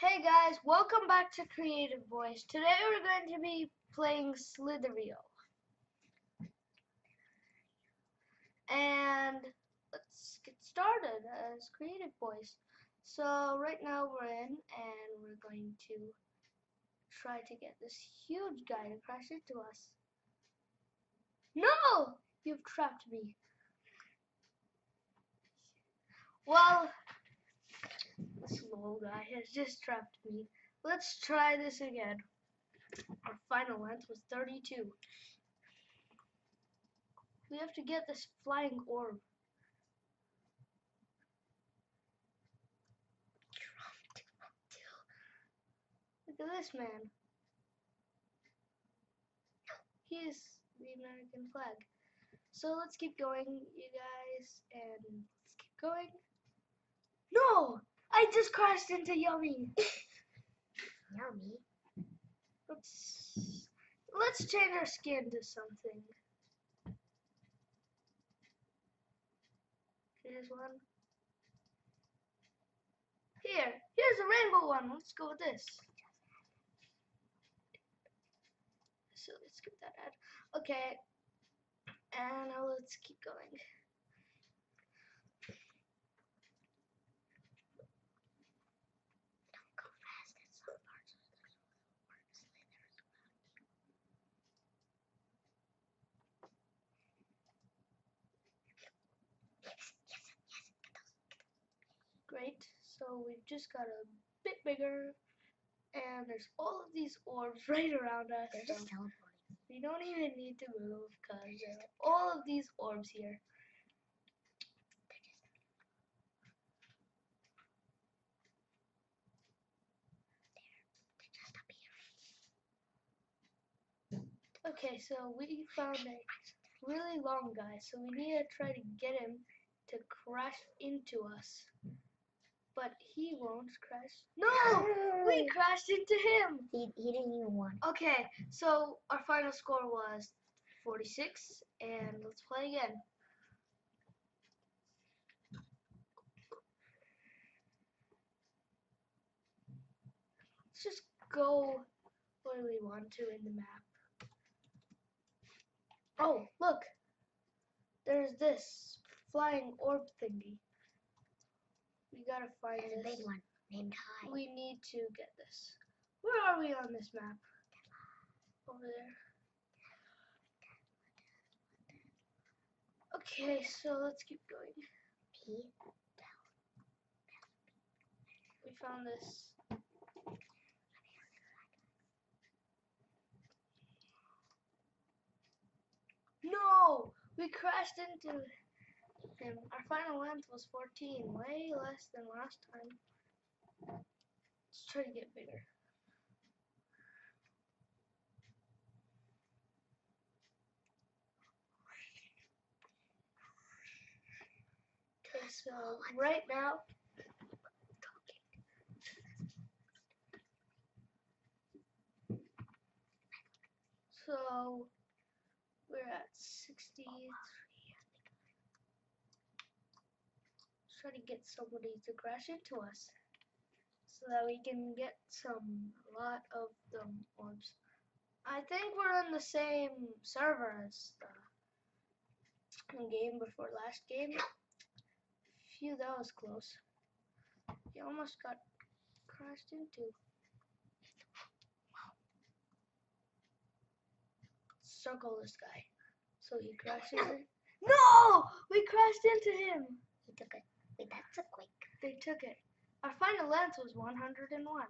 Hey guys, welcome back to Kreative Boyz. Today we're going to be playing Slither.io. And let's get started as Kreative Boyz. So right now we're in and we're going to try to get this huge guy to crash into us. No! You've trapped me. Well, this little guy has just trapped me. Let's try this again. Our final length was 32. We have to get this flying orb. Look at this man. He is the American flag. So let's keep going, you guys, and let's keep going. No! I just crashed into Yummy. Yummy. Let's let's change our skin to something. Here's one. Here, here's a rainbow one. Let's go with this. So let's get that ad. Okay. And now let's keep going. Don't go fast in some parts of the work slithers around you. Yes, yes, yes. Get those. Great. So we've just got a bit bigger. And there's all of these orbs right around us. They're just teleporting. we don't even need to move because there are all of these orbs here. They're just. They're, they're just up here. Okay, so we found a really long guy, so we need to try to get him to crash into us. But he won't crash. No! We crashed into him! He, he didn't even want it. Okay, so our final score was 46, and let's play again. Let's just go where we want to in the map. Oh, look! There's this flying orb thingy. We gotta find There's a this. big one named High. We need to get this. Where are we on this map? Over there. Okay, so let's keep going. P. We found this. No! We crashed into him. Our final length was 14, way less than last time. Let's try to get bigger. Okay, so right now, so we're at 63. Let's try to get somebody to crash into us so that we can get some lot of the orbs. I think we're on the same server as the game before last game. Phew, that was close. You almost got crashed into. Circle this guy. So he crashes in. No! We crashed into him! He took it. That's a quick. They took it. Our final length was 101.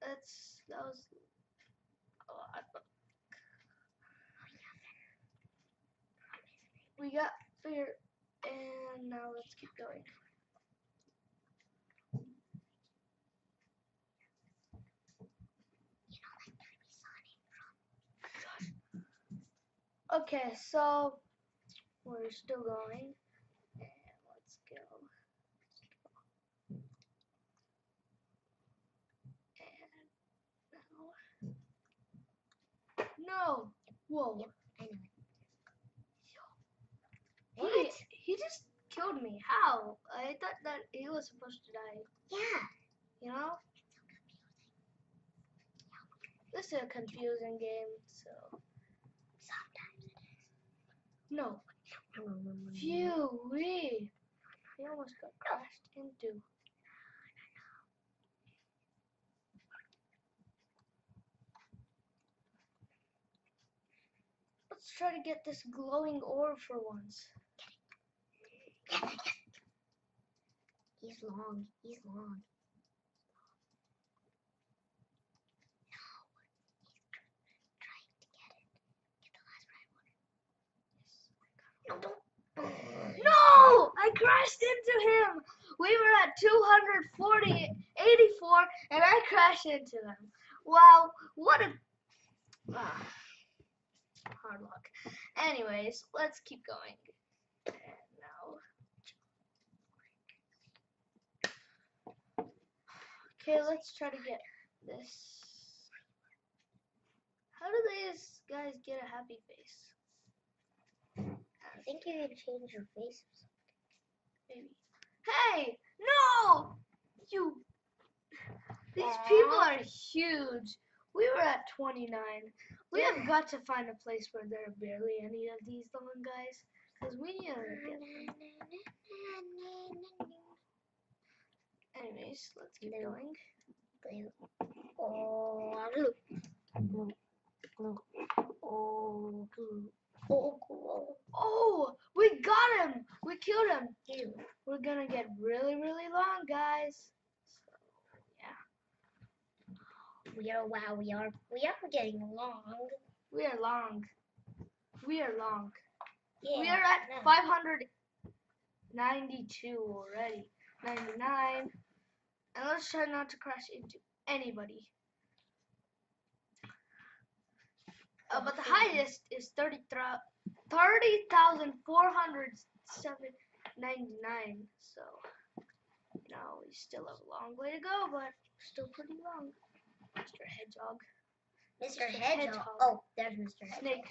That's that was lot. but We got fear, and now let's keep going. Okay, so we're still going. And let's go. And No! Whoa. Yep, I know it. He, What? he just killed me. How? I thought that he was supposed to die. Yeah. You know? This is a confusing game, so Sometimes it is. no. I. Phew wee. He almost got crashed into. Let's try to get this glowing orb for once. He's long. He's long. No, he's trying to get it. Get the last right one. No, don't. No! I crashed into him! We were at 240, 84, and I crashed into him. Wow, what a. Ah, hard luck. Anyways, let's keep going. And now. Okay, let's try to get this. How do these guys get a happy face? I think you can change your face. Or something. Maybe. Hey! No! You. These people are huge. We were at 29. We have got to find a place where there are barely any of these long guys. Because we need to get them. Anyways, let's keep going. Blue. Oh. Blue. Blue. Oh, blue. Oh, blue. Oh! We got him! We killed him! We're gonna get really, really long, guys. We are wow. We are we are getting long. We are long. We are long. Yeah. we are at no. 592 already. 99. And let's try not to crash into anybody. Uh, but the highest is 30 30,499. so, you know, we still have a long way to go, but still pretty long. Mr. Hedgehog. Mr. Hedgehog. Hedgehog. Oh, there's Mr. Hedgehog. Snake.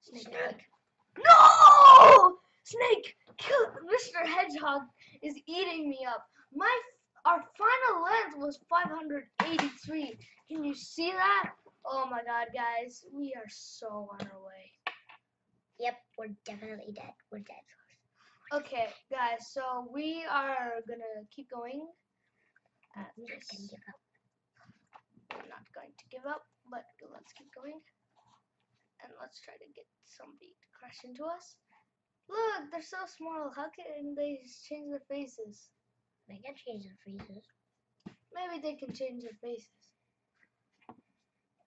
Snake. Snake. No! Snake! Kill Mr. Hedgehog is eating me up. My our final length was 583. Can you see that? Oh my god, guys, we are so on our way. Yep, we're definitely dead. We're dead. Okay, guys, so we are gonna keep going. I'm At not this. gonna give up. I'm not going to give up, but let's keep going. And let's try to get somebody to crash into us. Look, they're so small. How can they change their faces? They can change their faces. Maybe they can change their faces.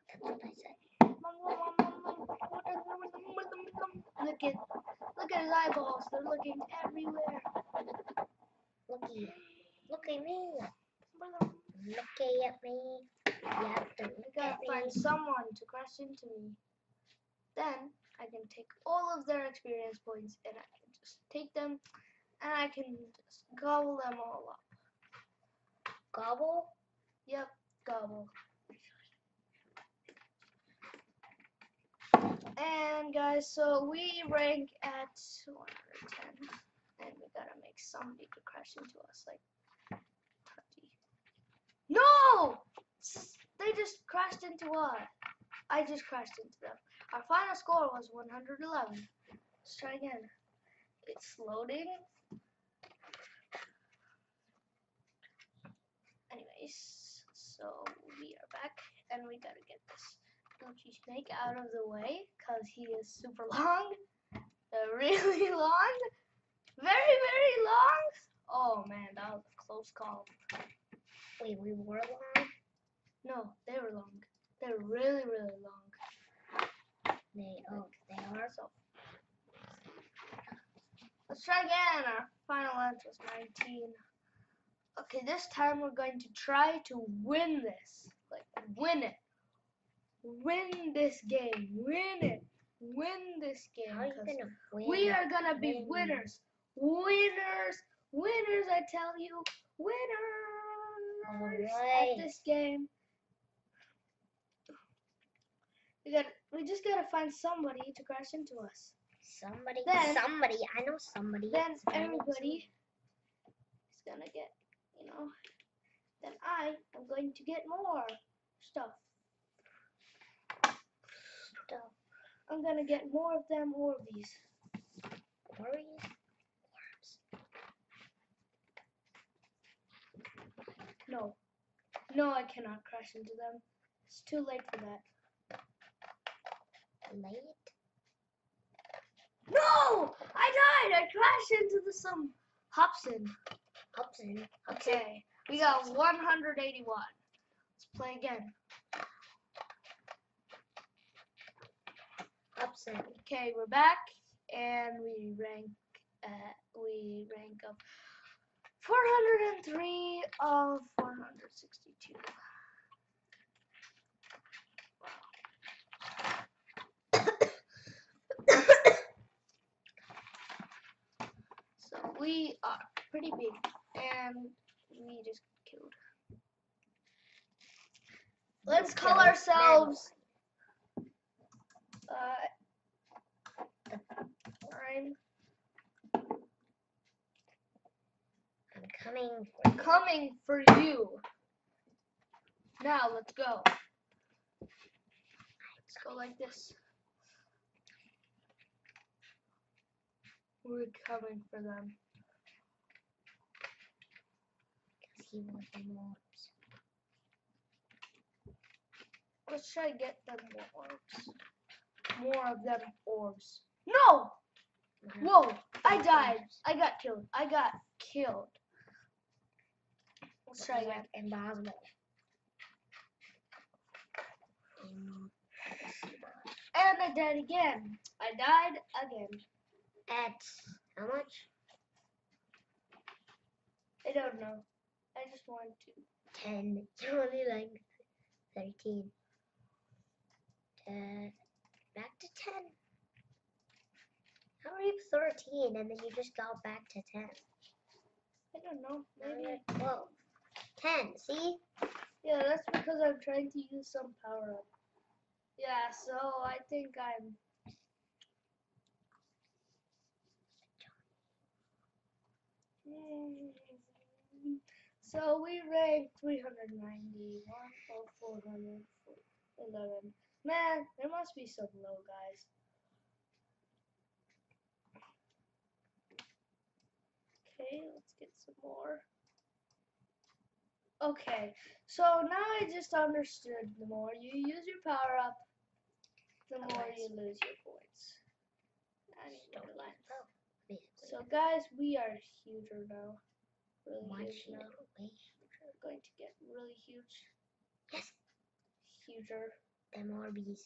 That's what I said. Look at, look at his eyeballs. They're looking everywhere. Looky. Look at me. Looky at me. You have to find someone to crash into me. Then I can take all of their experience points and I can just take them and I can just gobble them all up. Gobble. Yep, gobble. And guys, so we rank at 110, and we gotta make somebody to crash into us, like 20. No! They just crashed into us. I just crashed into them. Our final score was 111. Let's try again. It's loading. Anyways, so we are back, and we gotta get this Gucci snake out of the way because he is super long, uh, really long, very very long. Oh man, that was a close call. Wait, we were long. No, they were long. They were really really long. They oh they are. So let's try again. Our final answer was 19. Okay, this time we're going to try to win this. Like win it. Win this game. Win it. Win this game. How are you 'cause gonna win? We are gonna be Win. winners. Winners. Winners, I tell you. Winners Alright. at this game. We got we just gotta find somebody to crash into us. Somebody. Then- somebody. I know somebody. Then everybody is gonna get, you know. Then I am going to get more stuff. Stuff. I'm gonna get more of them Orbeez. Worries. No. No, I cannot crash into them. It's too late for that. Late. No! I died! I crashed into the some Hobson. Hobson. Okay. We got 181. Let's play again. Hobson. Okay, we're back and we rank uh, we rank up 403 of 462. So we are pretty big and we just killed. Let's call ourselves uh I'm I'm coming for you. coming for you. Now let's go. Let's go like this. We're coming for them. See what they want. Let's try to get them more orbs. More of them orbs. No! Whoa! I died. I got killed. I got killed. Let's try again. Impossible. And I died again. I died again. At how much? I don't know. I just want to. Ten. You're only like thirteen. Ten. Back to ten. How are you thirteen and then you just got back to ten? I don't know. Maybe. you're twelve. Ten. See? Yeah, that's because I'm trying to use some power up. Yeah, so I think I'm. Hmm. So we ranked 391 of 411. Man, there must be some low guys. Okay, let's get some more. Okay, so now I just understood the more you use your power up, the more you lose your points. I mean, Don't never mind. Wait, So guys, we are huger now. Really much huge now. We're going to get really huge. Yes. Huger. Them Orbeez.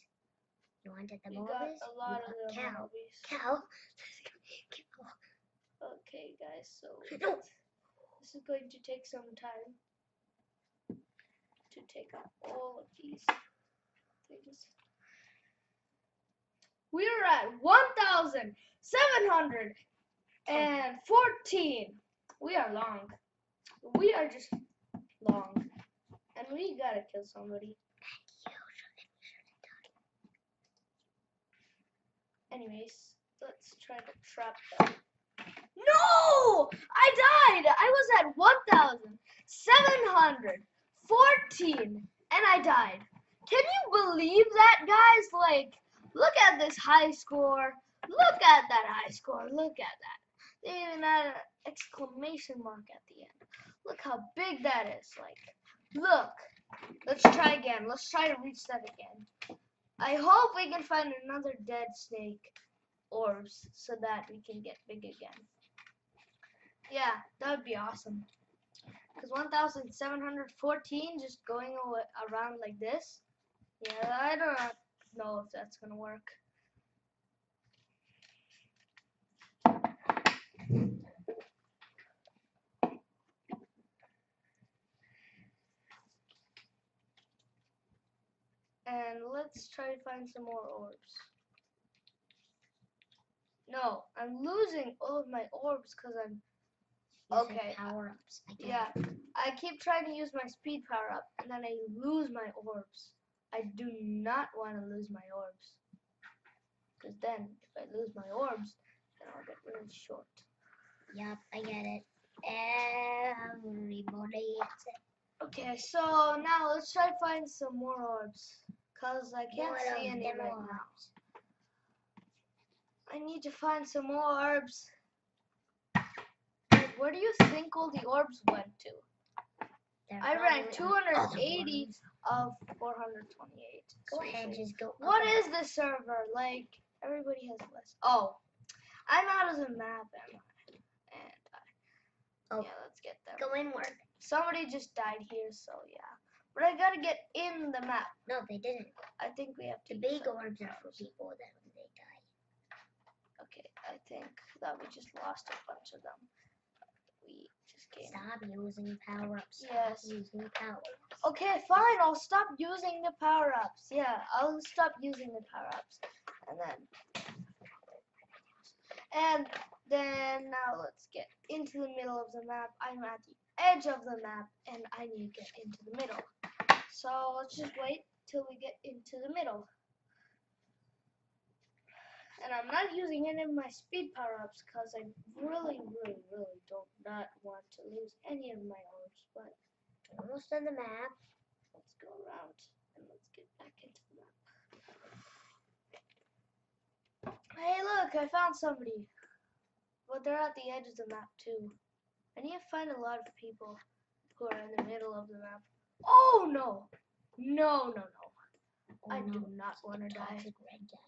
You wanted them we got a lot you of them cow. hobbies. Cow. cow. Okay, guys, so No. this is going to take some time to take up all of these things. We are at 1,714. We are long. We are just long. And we gotta kill somebody. Anyways, let's try to trap them. No! I died! I was at 1,714 and I died. Can you believe that, guys? Like, look at this high score. Look at that high score. Look at that. They even had an exclamation mark at the end. Look how big that is. Like, look. Let's try again. Let's try to reach that again. I hope we can find another dead snake orbs so that we can get big again. Yeah, that would be awesome. Because 1,714 just going around like this. Yeah, I don't know if that's going to work. And let's try to find some more orbs. No, I'm losing all of my orbs because I'm Okay. Power ups. I Yeah. I keep trying to use my speed power up, and then I lose my orbs. I do not want to lose my orbs. Because then, if I lose my orbs, then I'll get really short. Yup, I get it. Everybody gets it. Okay, so now let's try to find some more orbs. Cause I can't see any right orbs? now. I need to find some more orbs. Where do you think all the orbs went to? They're I ranked probably on other 280 of 428. Go ahead, just go. What is this server? Like everybody has less. Oh, I'm out of the map, am I? And I, Oh. yeah, let's get there. Go inward. Somebody just died here, so yeah. But I gotta get in the map. No, they didn't. I think we have to. The big orbs are for people that when they die. Okay, I think that we just lost a bunch of them. We just gained. Stop using power ups. Yes. Using power. ups. Okay, fine. I'll stop using the power ups. Yeah, I'll stop using the power ups, and then, and then now let's get into the middle of the map. I'm at the edge of the map, and I need to get into the middle. So let's just wait till we get into the middle. And I'm not using any of my speed power ups because I really, really, really don't not want to lose any of my orbs. But Almost on the map. Let's go around and let's get back into the map. Hey, look, I found somebody. But they're at the edge of the map, too. I need to find a lot of people who are in the middle of the map. Oh, no. No, no, no. Oh, I no, do not want to die. toxic red guy.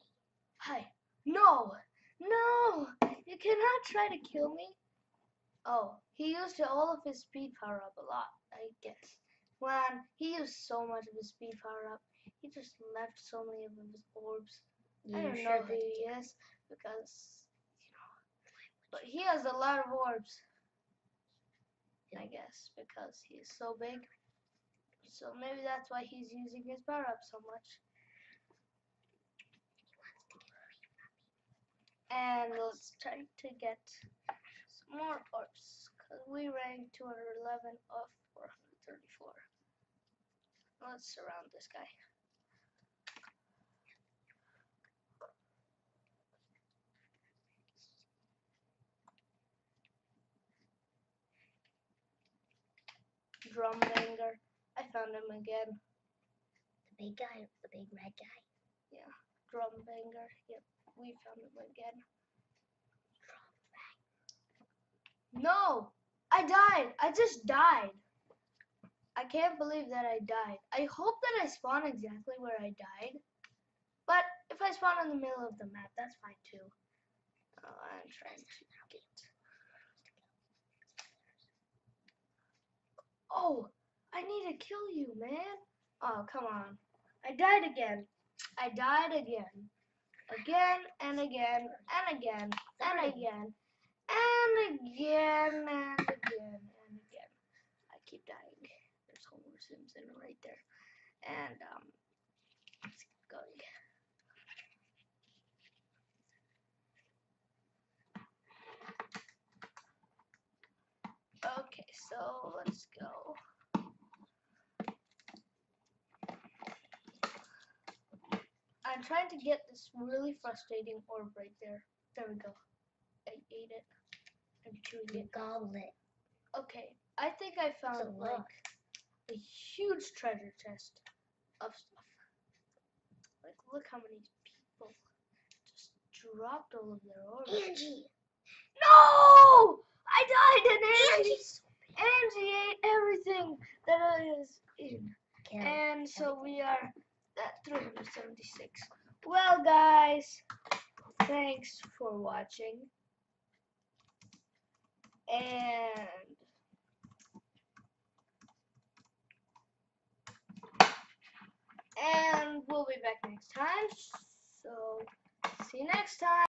Hi. No. No. You cannot try to kill me. Oh, he used all of his speed power up a lot, I guess. When he used so much of his speed power up, he just left so many of his orbs. I don't sure know who he is because, you know, but he has a lot of orbs. I guess because he's so big. So maybe that's why he's using his power up so much. And let's try to get some more orbs because we ranked 211 of 434. Let's surround this guy. Drumbanger. I found him again. The big guy, the big red guy. Yeah, Drumbanger. Yep, we found him again. No! I died! I just died! I can't believe that I died. I hope that I spawn exactly where I died. But if I spawn in the middle of the map, that's fine too. Oh, I'm trying to get. Oh, I need to kill you, man. Oh, come on. I died again. I died again. Again and again and again and again and again and again and again. I keep dying. There's Homer Simpson right there. And um let's keep going. Okay, so let's go. I'm trying to get this really frustrating orb right there. There we go. I ate it. I'm chewing it. gobbled it. Okay, I think I found a like a huge treasure chest of stuff. Like, look how many people just dropped all of their orbs. Angie! No! I died and Angie, Angie ate everything that I was in. Kill. And so we are at 376. Well, guys, thanks for watching. And and we'll be back next time. So see you next time.